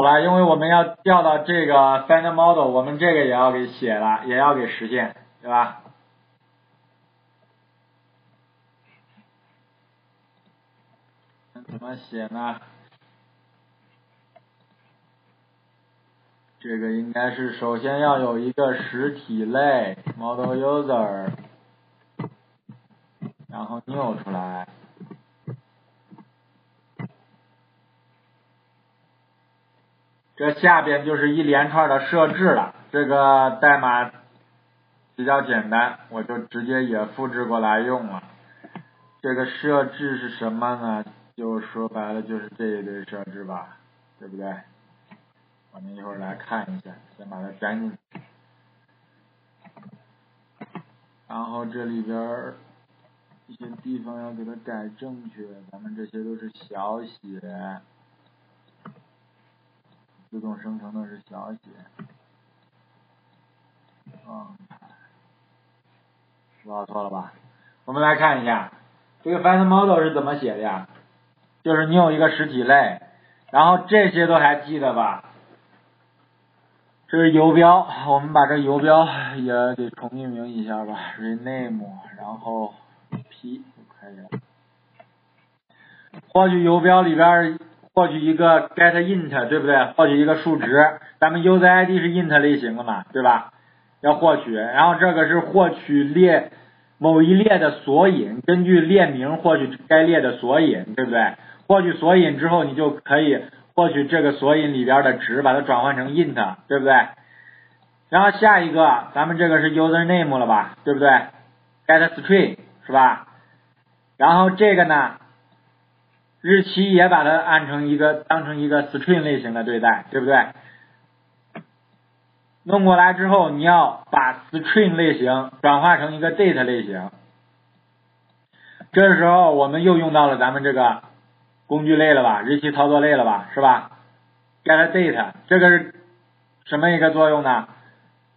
好吧，因为我们要调到这个 find model，我们这个也要给写了，也要给实现，对吧？怎么写呢？这个应该是首先要有一个实体类 model user，然后 new 出来。这下边就是一连串的设置了，这个代码比较简单，我就直接也复制过来用了。这个设置是什么呢？就说白了就是这一堆设置吧，对不对？我们一会儿来看一下，先把它粘进去。然后这里边一些地方要给它改正确，咱们这些都是小写。自动生成的是小写，嗯，搞错了吧？我们来看一下，这个 find model 是怎么写的呀？就是你有一个实体类，然后这些都还记得吧？这是游标，我们把这游标也给重命名一下吧，rename，然后 p 就可以了。获取游标里边。获取一个 get int 对不对？获取一个数值，咱们 user ID 是 int 类型的嘛，对吧？要获取，然后这个是获取列某一列的索引，根据列名获取该列的索引，对不对？获取索引之后，你就可以获取这个索引里边的值，把它转换成 int，对不对？然后下一个，咱们这个是 user name 了吧，对不对？get string 是吧？然后这个呢？日期也把它按成一个当成一个 string 类型的对待，对不对？弄过来之后，你要把 string 类型转化成一个 date 类型。这时候我们又用到了咱们这个工具类了吧，日期操作类了吧，是吧？get date 这个是什么一个作用呢？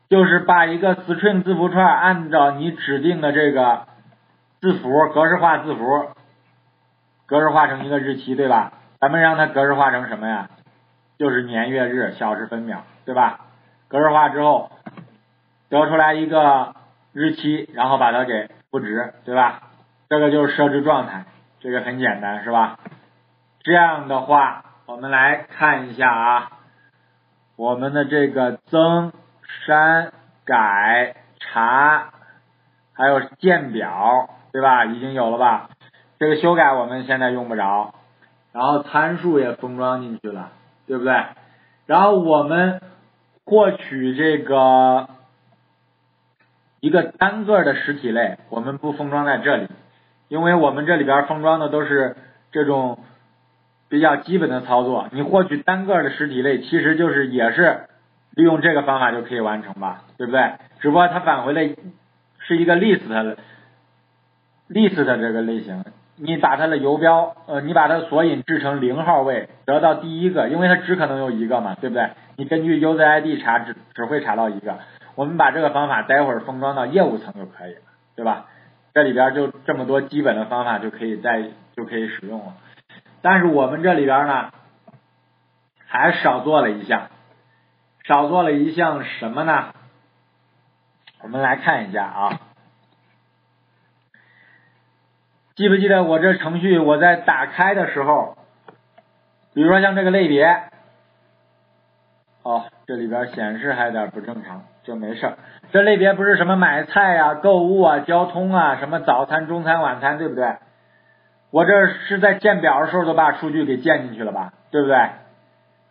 就是把一个 string 字符串按照你指定的这个字符格式化字符。格式化成一个日期，对吧？咱们让它格式化成什么呀？就是年月日、小时分秒，对吧？格式化之后得出来一个日期，然后把它给赋值，对吧？这个就是设置状态，这个很简单，是吧？这样的话，我们来看一下啊，我们的这个增、删、改、查，还有建表，对吧？已经有了吧？这个修改我们现在用不着，然后参数也封装进去了，对不对？然后我们获取这个一个单个的实体类，我们不封装在这里，因为我们这里边封装的都是这种比较基本的操作。你获取单个的实体类，其实就是也是利用这个方法就可以完成吧，对不对？只不过它返回的是一个 list，list 的这个类型。你把它的游标，呃，你把它的索引制成零号位，得到第一个，因为它只可能有一个嘛，对不对？你根据 user ID 查，只只会查到一个。我们把这个方法待会儿封装到业务层就可以了，对吧？这里边就这么多基本的方法就可以在就可以使用了。但是我们这里边呢，还少做了一项，少做了一项什么呢？我们来看一下啊。记不记得我这程序我在打开的时候，比如说像这个类别，哦，这里边显示还有点不正常，这没事。这类别不是什么买菜呀、购物啊、交通啊、什么早餐、中餐、晚餐，对不对？我这是在建表的时候都把数据给建进去了吧，对不对？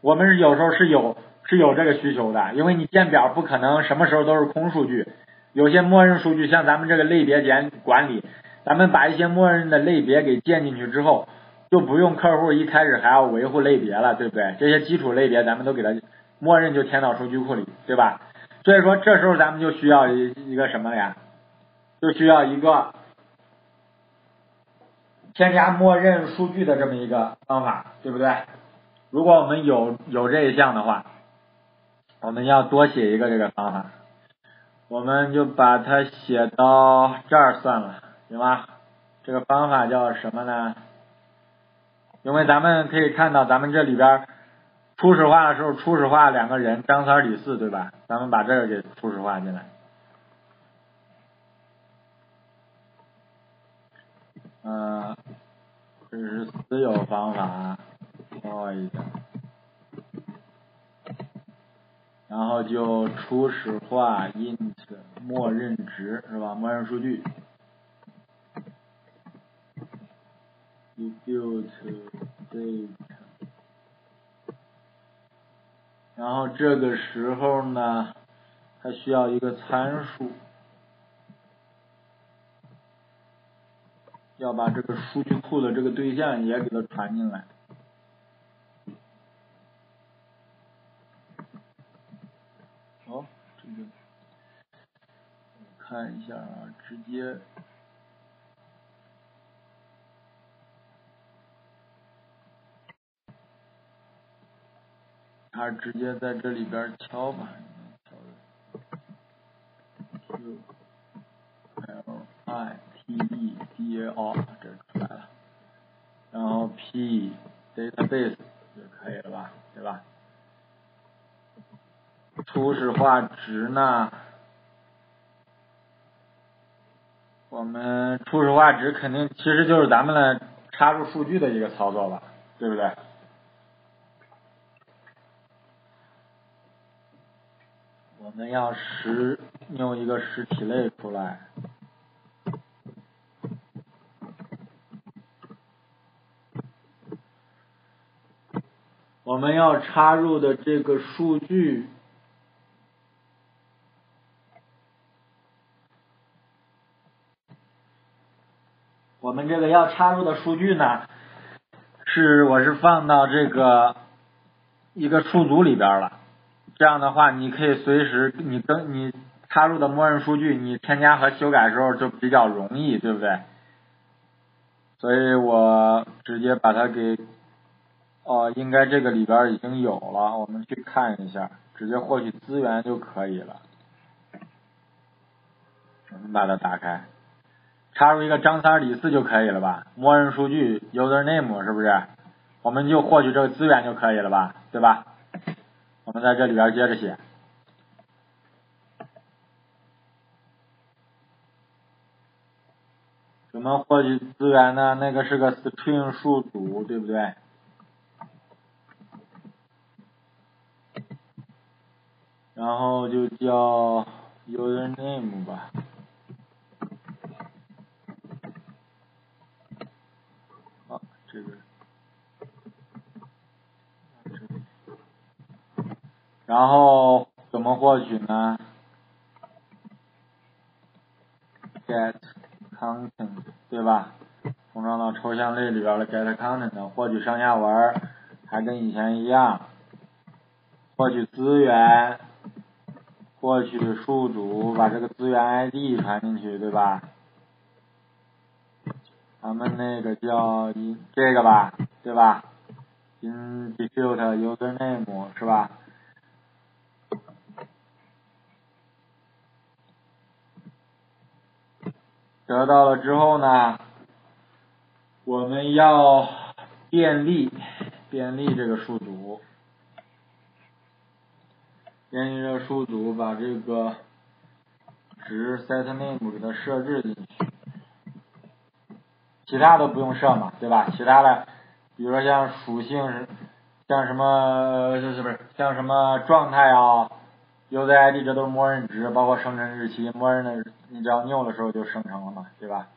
我们是有时候是有是有这个需求的，因为你建表不可能什么时候都是空数据，有些默认数据像咱们这个类别点管理。咱们把一些默认的类别给建进去之后，就不用客户一开始还要维护类别了，对不对？这些基础类别咱们都给它默认就填到数据库里，对吧？所以说这时候咱们就需要一一个什么呀？就需要一个添加默认数据的这么一个方法，对不对？如果我们有有这一项的话，我们要多写一个这个方法，我们就把它写到这儿算了。行吧，这个方法叫什么呢？因为咱们可以看到，咱们这里边初始化的时候，初始化两个人张三李四，对吧？咱们把这个给初始化进来。嗯，这是私有方法，错一下。然后就初始化 int 默认值是吧？默认数据。Debut date。然后这个时候呢，它需要一个参数。要把这个数据库的这个对象也给它传进来。好，这个看一下啊，直接，它直接在这里边敲吧，敲 Q L I。P E D A R 这出来了，然后 P database 就可以了吧，对吧？初始化值呢？我们初始化值肯定其实就是咱们的插入数据的一个操作吧，对不对？我们要实用一个实体类出来。我们要插入的这个数据，我们这个要插入的数据呢，是我是放到这个一个数组里边了。这样的话，你可以随时你登你插入的默认数据，你添加和修改时候就比较容易，对不对？所以我直接把它给。哦，应该这个里边已经有了，我们去看一下，直接获取资源就可以了。我们把它打开，插入一个张三李四就可以了吧？默认数据 user name 是不是？我们就获取这个资源就可以了吧？对吧？我们在这里边接着写，怎么获取资源呢？那个是个 string 数组，对不对？然后就叫 user name 吧。啊，这个，然后怎么获取呢？get content 对吧？封装到抽象类里边的 get content 获取上下文，还跟以前一样，获取资源。获取数组，把这个资源 ID 传进去，对吧？咱们那个叫这个吧，对吧？Input user name 是吧？得到了之后呢，我们要便利便利这个数组。便利这个数组，把这个值 set name 给它设置进去，其他都不用设嘛，对吧？其他的，比如说像属性，像什么，是不是？像什么状态啊，user ID 这都是默认值，包括生成日期，默认的，你只要 new 的时候就生成了嘛，对吧？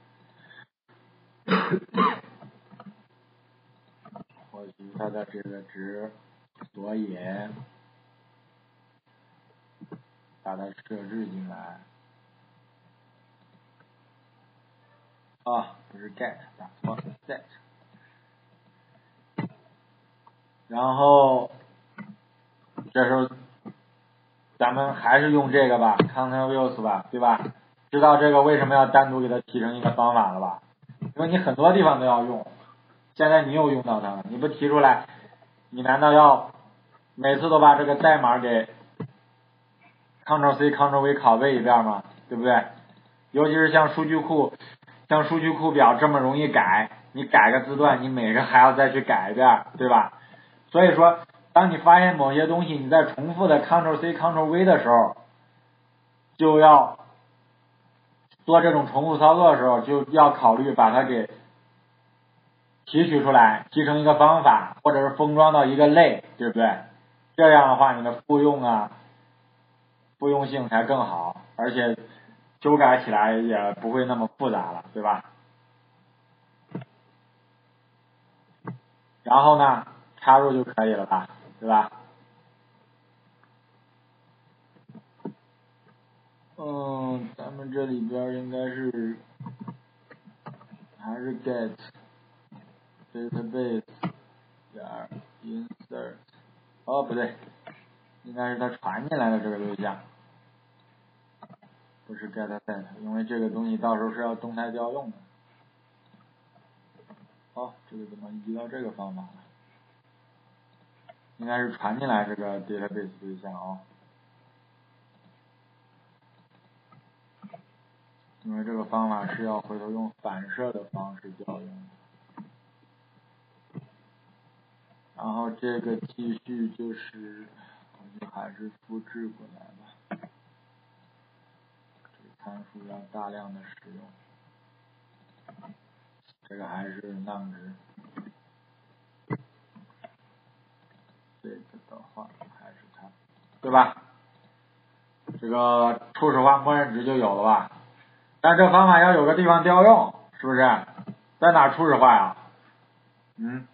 获取它的这个值，所以。把它设置进来，啊，不是 get，打错，set，然后这时候咱们还是用这个吧，content views 吧，对吧？知道这个为什么要单独给它提成一个方法了吧？因为你很多地方都要用，现在你又用到它了，你不提出来，你难道要每次都把这个代码给？Ctrl C Ctrl V 拷贝一遍吗，对不对？尤其是像数据库，像数据库表这么容易改，你改个字段，你每个还要再去改一遍，对吧？所以说，当你发现某些东西，你在重复的 Ctrl C Ctrl V 的时候，就要做这种重复操作的时候，就要考虑把它给提取出来，集成一个方法，或者是封装到一个类，对不对？这样的话，你的复用啊，复用性才更好，而且修改起来也不会那么复杂了，对吧？然后呢，插入就可以了吧，对吧？嗯，咱们这里边应该是还是 get database 点 insert。哦，不对，应该是它传进来的这个对象，不是 get set，因为这个东西到时候是要动态调用的。哦，这个怎么移到这个方法了？应该是传进来这个 database 对象啊，因为这个方法是要回头用反射的方式调用的。然后这个继续就是，我就还是复制过来吧。这个参数要大量的使用，这个还是 none 值。这个的话还是它，对吧？这个初始化默认值就有了吧？但这方法要有个地方调用，是不是？在哪初始化呀？嗯？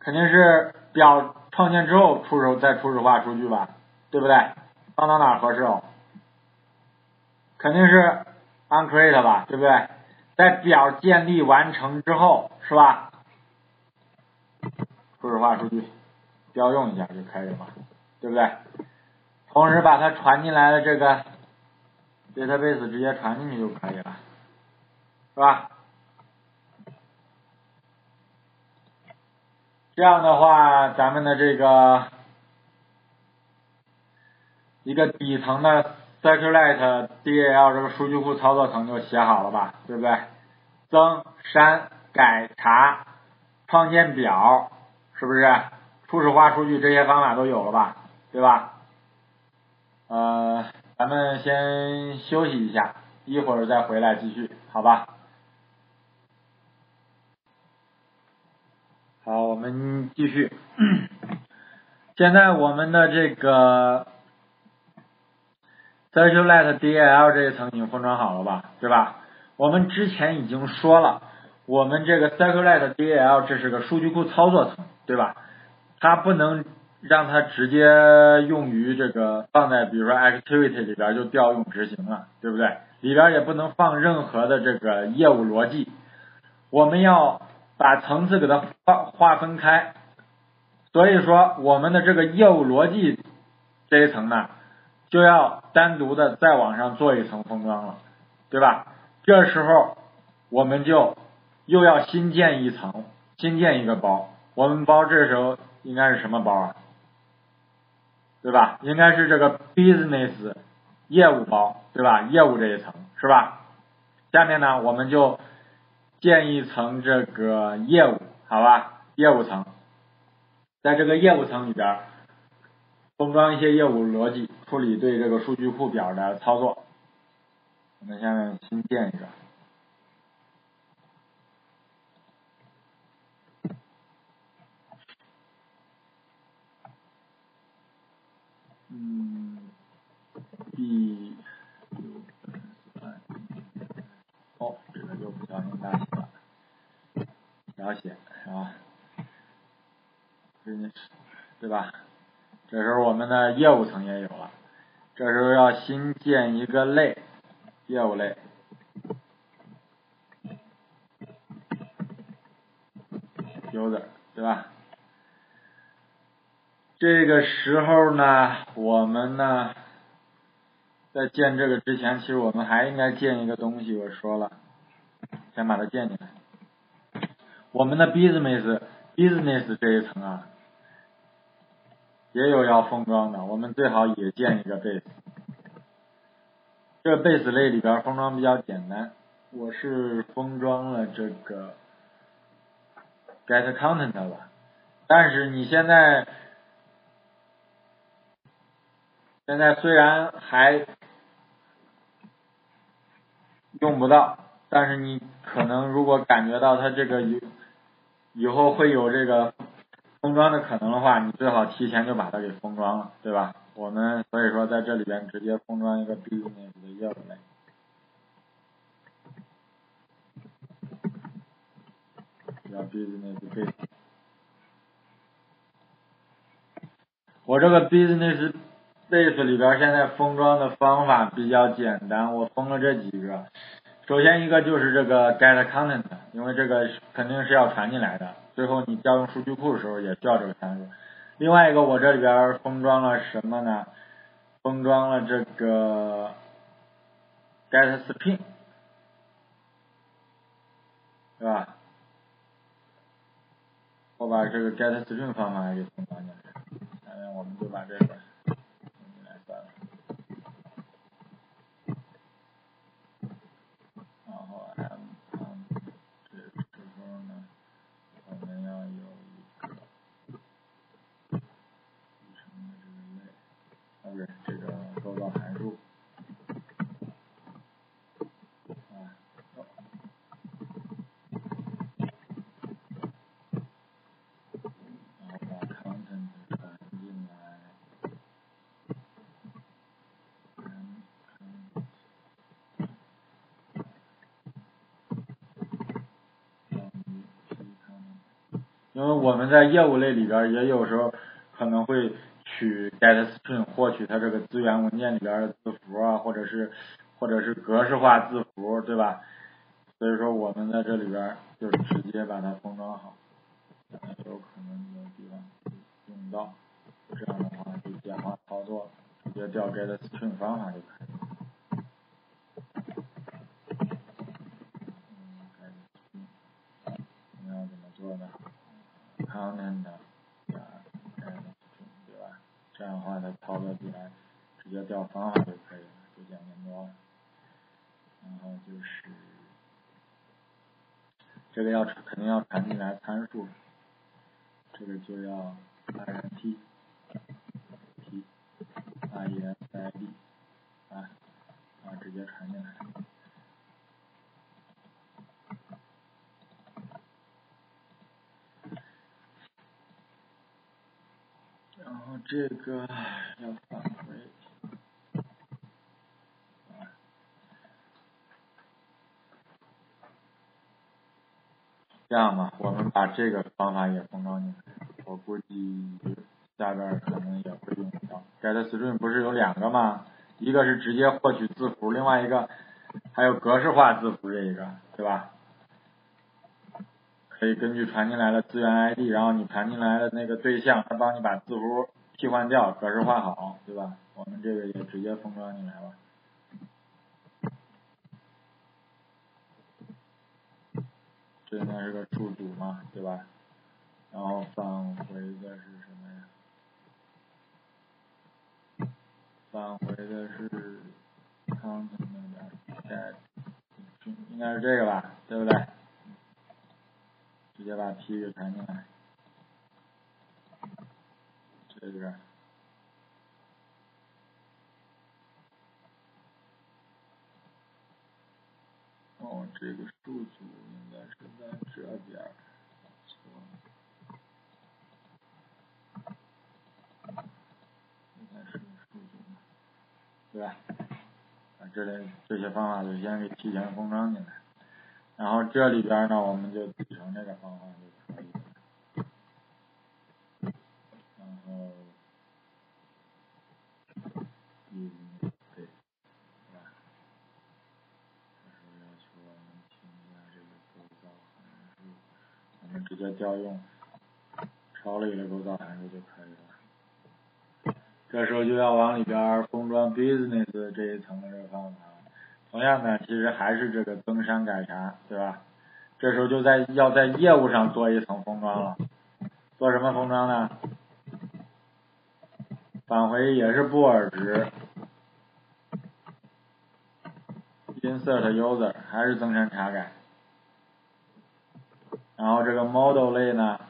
肯定是表创建之后初始再初始化数据吧，对不对？放到哪合适哦？肯定是 onCreate 吧，对不对？在表建立完成之后，是吧？初始化数据调用一下就可以了嘛，对不对？同时把它传进来的这个 database 直接传进去就可以了，是吧？这样的话，咱们的这个一个底层的 Circulate DAL 这个数据库操作层就写好了吧，对不对？增、删、改、查、创建表，是不是？初始化数据这些方法都有了吧，对吧？呃，咱们先休息一下，一会儿再回来继续，好吧？好，我们继续。现在我们的这个 Circulate DAL 这一层已经封装好了吧，对吧？我们之前已经说了，我们这个 Circulate DAL 这是个数据库操作层，对吧？它不能让它直接用于这个放在比如说 Activity 里边就调用执行了，对不对？里边也不能放任何的这个业务逻辑，我们要。把层次给它划划分开，所以说我们的这个业务逻辑这一层呢，就要单独的再往上做一层封装了，对吧？这时候我们就又要新建一层，新建一个包，我们包这时候应该是什么包啊？对吧？应该是这个 business 业务包，对吧？业务这一层是吧？下面呢，我们就。建一层这个业务，好吧，业务层，在这个业务层里边封装一些业务逻辑，处理对这个数据库表的操作。我们下面新建一个，嗯，B。哦，这个就不小心大写了，小写是吧？对对吧？这时候我们的业务层也有了，这时候要新建一个类，业务类，user 对吧？这个时候呢，我们呢？在建这个之前，其实我们还应该建一个东西。我说了，先把它建进来。我们的 business business 这一层啊，也有要封装的，我们最好也建一个 base。这个 base 类里边封装比较简单，我是封装了这个 get content 吧。但是你现在现在虽然还用不到，但是你可能如果感觉到它这个以以后会有这个封装的可能的话，你最好提前就把它给封装了，对吧？我们所以说在这里边直接封装一个 business 的业务类，叫 business base。我这个 business base 里边现在封装的方法比较简单，我封了这几个。首先一个就是这个 get content，因为这个肯定是要传进来的，最后你调用数据库的时候也需要这个参数。另外一个我这里边封装了什么呢？封装了这个 getSpring，是吧？我把这个 getSpring 方法给封装进来，下面我们就把这个封进来算了。然后 m 这时候呢，我们要有一个。不是这个构造函数，啊，然后把 content 传进来，因为我们在业务类里边也有时候可能会。去 get string 获取它这个资源文件里边的字符啊，或者是或者是格式化字符，对吧？所以说我们在这里边就直接把它封装好，有可能有地方用到，这样的话就简化操作，直接调 get string 方法就可以。你要怎么做呢？content 这样的话，它操作起来直接调方法就可以了，就简单多了。然后就是这个要肯定要传进来参数，这个就要 int t inside 啊，直接传进来。然后这个要返回，这样吧，我们把这个方法也封装进来。我估计下边可能也会用到。get string 不是有两个吗？一个是直接获取字符，另外一个还有格式化字符这一个，对吧？可以根据传进来的资源 ID，然后你传进来的那个对象，它帮你把字符替换掉，格式化好，对吧？我们这个也直接封装进来吧。这应该是个数组嘛，对吧？然后返回的是什么呀？返回的是 content 的 get，应该是这个吧，对不对？直接把 P 给传进来，这个，哦，这个数组应该是在这边，应该是数组，对吧？把这里这些方法就先给提前封装进来。然后这里边呢，我们就继承这个方法就可以了。然后，嗯，对，是吧？这时候要求我们添加这个构造函数，我们直接调用超类的构造函数就可以了。这时候就要往里边封装 business 这一层的这个方法。同样呢，其实还是这个增删改查，对吧？这时候就在要在业务上做一层封装了，做什么封装呢？返回也是布尔值，insert user 还是增删查改，然后这个 model 类呢，